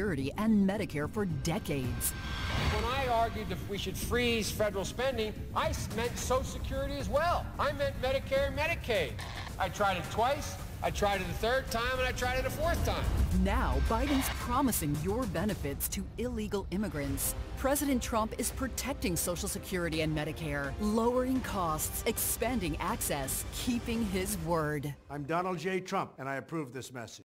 Security and Medicare for decades. When I argued that we should freeze federal spending, I meant Social Security as well. I meant Medicare and Medicaid. I tried it twice, I tried it a third time, and I tried it a fourth time. Now, Biden's promising your benefits to illegal immigrants. President Trump is protecting Social Security and Medicare, lowering costs, expanding access, keeping his word. I'm Donald J. Trump, and I approve this message.